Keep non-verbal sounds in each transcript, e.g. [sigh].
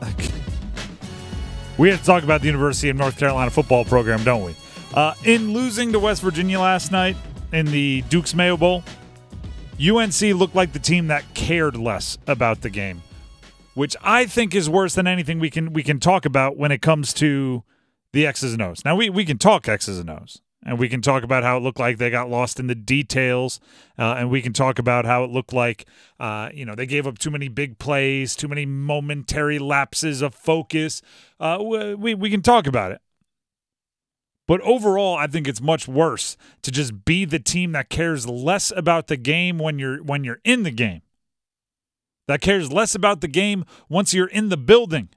[laughs] we have to talk about the University of North Carolina football program, don't we? Uh, in losing to West Virginia last night in the Duke's Mayo Bowl, UNC looked like the team that cared less about the game, which I think is worse than anything we can we can talk about when it comes to the X's and O's. Now we we can talk X's and O's, and we can talk about how it looked like they got lost in the details, uh, and we can talk about how it looked like uh, you know they gave up too many big plays, too many momentary lapses of focus. Uh, we we can talk about it. But overall, I think it's much worse to just be the team that cares less about the game when you're when you're in the game. That cares less about the game once you're in the building.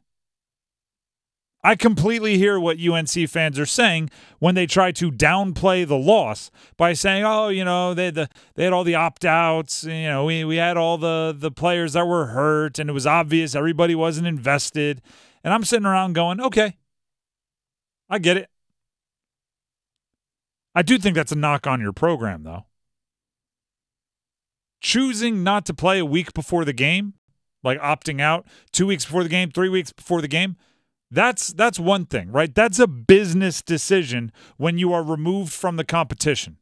I completely hear what UNC fans are saying when they try to downplay the loss by saying, "Oh, you know, they had the, they had all the opt-outs, you know, we we had all the the players that were hurt and it was obvious everybody wasn't invested." And I'm sitting around going, "Okay. I get it. I do think that's a knock on your program, though. Choosing not to play a week before the game, like opting out two weeks before the game, three weeks before the game, that's that's one thing, right? That's a business decision when you are removed from the competition.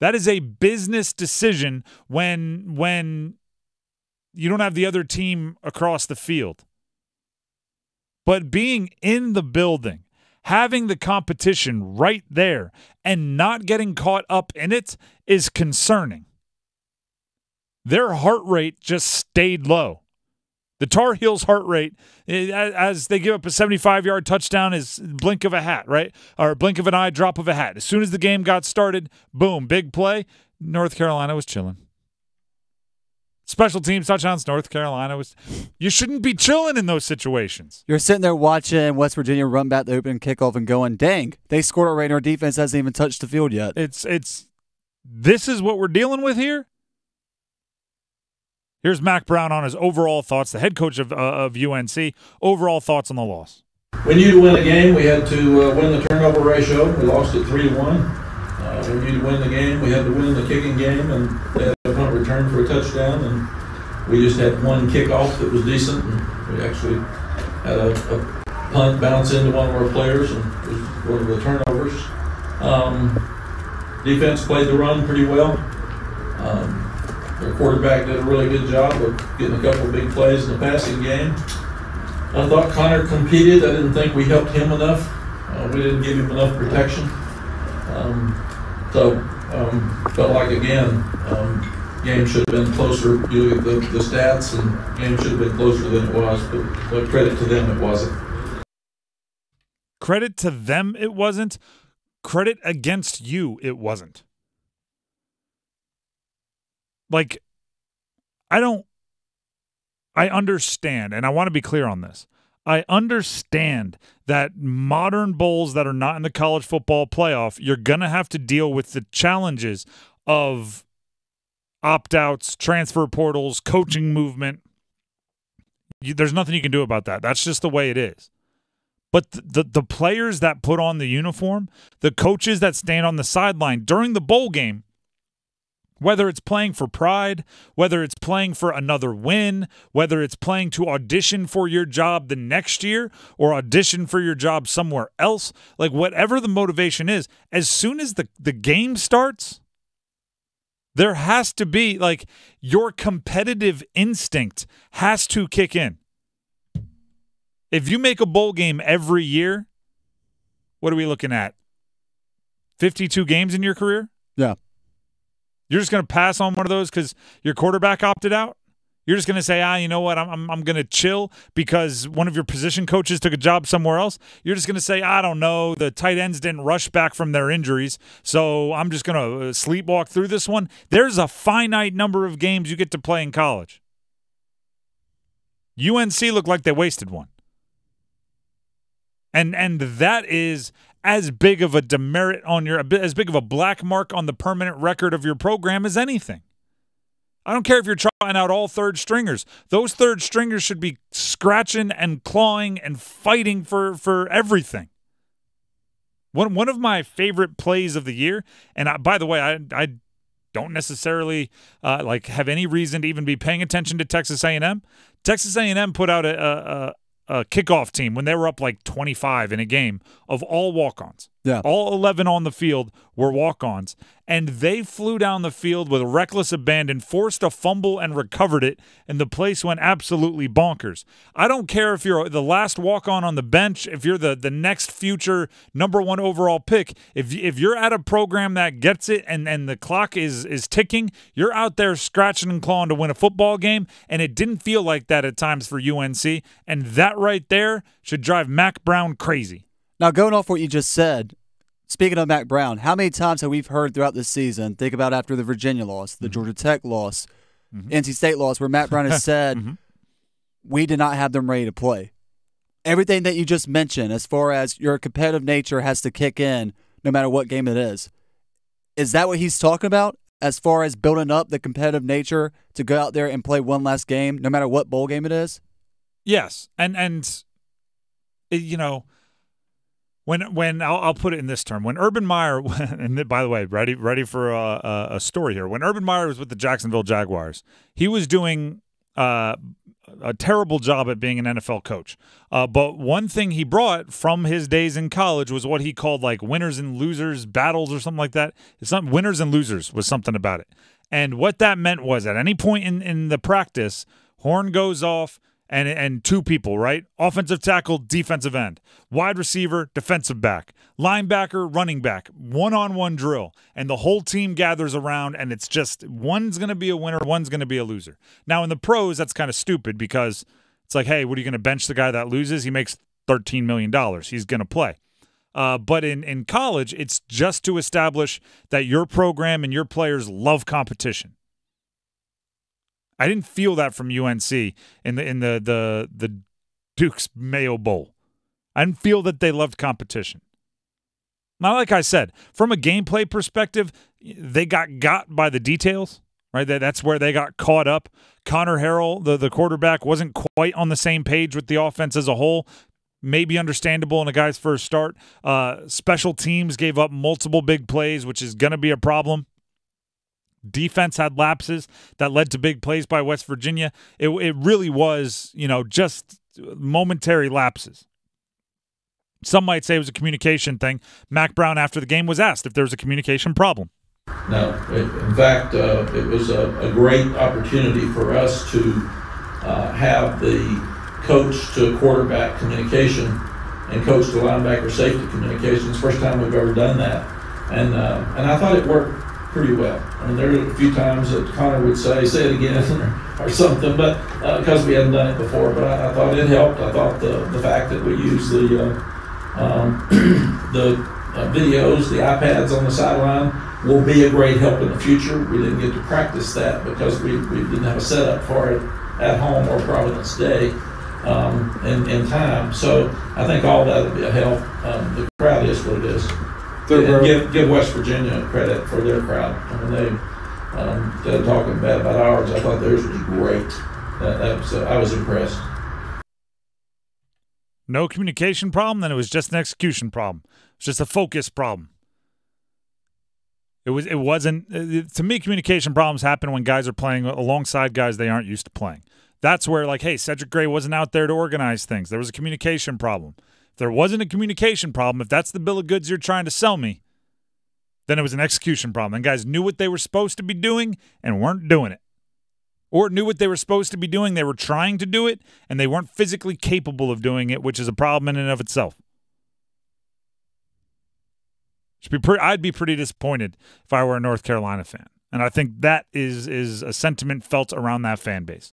That is a business decision when when you don't have the other team across the field. But being in the building, having the competition right there and not getting caught up in it is concerning. Their heart rate just stayed low. The Tar Heels' heart rate, eh, as they give up a 75 yard touchdown, is blink of a hat, right? Or blink of an eye, drop of a hat. As soon as the game got started, boom, big play. North Carolina was chilling. Special teams touchdowns, North Carolina was. You shouldn't be chilling in those situations. You're sitting there watching West Virginia run back the opening kickoff and going, "Dang, they scored already. Our defense hasn't even touched the field yet." It's it's. This is what we're dealing with here. Here's Mack Brown on his overall thoughts, the head coach of uh, of UNC. Overall thoughts on the loss. We knew to win the game, we had to uh, win the turnover ratio. We lost it three to one. Uh, we knew to win the game, we had to win the kicking game, and they had a punt return for a touchdown, and we just had one kickoff that was decent. And we actually had a, a punt bounce into one of our players, and it was one of the turnovers. Um, defense played the run pretty well. Um, their quarterback did a really good job of getting a couple of big plays in the passing game. I thought Conner competed. I didn't think we helped him enough. Uh, we didn't give him enough protection. Um, so um, felt like again, um, game should have been closer. You look at the, the stats, and game should have been closer than it was. But, but credit to them, it wasn't. Credit to them, it wasn't. Credit against you, it wasn't. Like, I don't. I understand, and I want to be clear on this. I understand that modern bowls that are not in the college football playoff, you're going to have to deal with the challenges of opt outs, transfer portals, coaching movement. You, there's nothing you can do about that. That's just the way it is. But the, the, the players that put on the uniform, the coaches that stand on the sideline during the bowl game, whether it's playing for pride, whether it's playing for another win, whether it's playing to audition for your job the next year or audition for your job somewhere else, like whatever the motivation is, as soon as the, the game starts, there has to be like your competitive instinct has to kick in. If you make a bowl game every year, what are we looking at? 52 games in your career? Yeah. You're just going to pass on one of those because your quarterback opted out? You're just going to say, ah, you know what? I'm, I'm, I'm going to chill because one of your position coaches took a job somewhere else. You're just going to say, I don't know. The tight ends didn't rush back from their injuries. So I'm just going to uh, sleepwalk through this one. There's a finite number of games you get to play in college. UNC looked like they wasted one. And and that is as big of a demerit on your as big of a black mark on the permanent record of your program as anything. I don't care if you're trying out all third stringers. Those third stringers should be scratching and clawing and fighting for for everything. One one of my favorite plays of the year, and I, by the way, I I don't necessarily uh, like have any reason to even be paying attention to Texas A&M. Texas A&M put out a, a, a kickoff team when they were up like 25 in a game of all walk-ons. Yeah. All 11 on the field were walk-ons and they flew down the field with reckless abandon, forced a fumble and recovered it and the place went absolutely bonkers. I don't care if you're the last walk-on on the bench, if you're the the next future number 1 overall pick, if if you're at a program that gets it and and the clock is is ticking, you're out there scratching and clawing to win a football game and it didn't feel like that at times for UNC and that right there should drive Mack Brown crazy. Now, going off what you just said, speaking of Mack Brown, how many times have we heard throughout this season, think about after the Virginia loss, the Mm-hmm. Georgia Tech loss, NC State loss, where Mack Brown has [laughs] said, Mhm. we did not have them ready to play. Everything that you just mentioned, as far as your competitive nature has to kick in no matter what game it is, is that what he's talking about? As far as building up the competitive nature to go out there and play one last game, no matter what bowl game it is? Yes, and and you know when when I'll, I'll put it in this term. When Urban Meyer [laughs] and by the way ready ready for a, a, story here. When Urban Meyer was with the Jacksonville Jaguars he was doing uh, a terrible job at being an NFL coach. Uh, but one thing he brought from his days in college was what he called like winners and losers battles or something like that. It's not winners and losers was something about it. And what that meant was at any point in in the practice horn goes off and and two people, right? Offensive tackle, defensive end, wide receiver, defensive back, linebacker, running back, one-on-one drill, and the whole team gathers around and it's just one's going to be a winner, one's going to be a loser. Now in the pros that's kind of stupid because it's like, hey, what are you going to bench the guy that loses? He makes 13 million dollars. He's going to play. Uh, but in, in college, it's just to establish that your program and your players love competition. I didn't feel that from UNC in the in the the the Duke's Mayo Bowl. I didn't feel that they loved competition. Now, like I said, from a gameplay perspective, they got got by the details. Right, that that's where they got caught up. Conner Harrell, the the quarterback, wasn't quite on the same page with the offense as a whole. Maybe understandable in a guy's first start. Uh, special teams gave up multiple big plays, which is going to be a problem. Defense had lapses that led to big plays by West Virginia. It, it really was, you know, just momentary lapses. Some might say it was a communication thing. Mack Brown, after the game, was asked if there was a communication problem. No, in fact, uh, it was a, a great opportunity for us to uh, have the coach to quarterback communication and coach to linebacker safety communication. It's the first time we've ever done that, and uh, and I thought it worked pretty well. I mean, there were a few times that Conner would say, "Say it again," [laughs] or, or something, but because we hadn't done it before. But I, I thought it helped. I thought the the fact that we used the uh, um, [clears throat] the uh, videos, the iPads on the sideline will be a great help in the future. We didn't get to practice that because we, we didn't have a setup for it at home or Providence Day um, in, in time. So I think all that will be a help. Um, the crowd is what it. And give, give West Virginia credit for their crowd. I mean, they, um, instead of talking bad about ours, I thought theirs was great. That, that was, uh, I was impressed. No communication problem, then it was just an execution problem. It's just a focus problem. It was. It wasn't. uh, To me, communication problems happen when guys are playing alongside guys they aren't used to playing. That's where, like, hey, Cedric Gray wasn't out there to organize things. There was a communication problem. There wasn't a communication problem, if that's the bill of goods you're trying to sell me, then it was an execution problem. And guys knew what they were supposed to be doing and weren't doing it. Or knew what they were supposed to be doing, they were trying to do it, and they weren't physically capable of doing it, which is a problem in and of itself. Should be I'd be pretty disappointed if I were a North Carolina fan. And I think that is is a sentiment felt around that fan base.